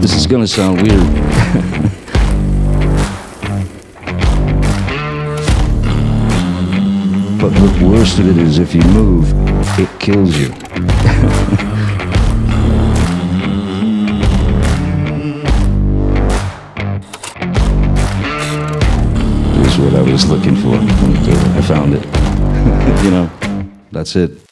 This is gonna sound weird. but the worst of it is if you move, it kills you. Here's what I was looking for. I found it. you know, that's it.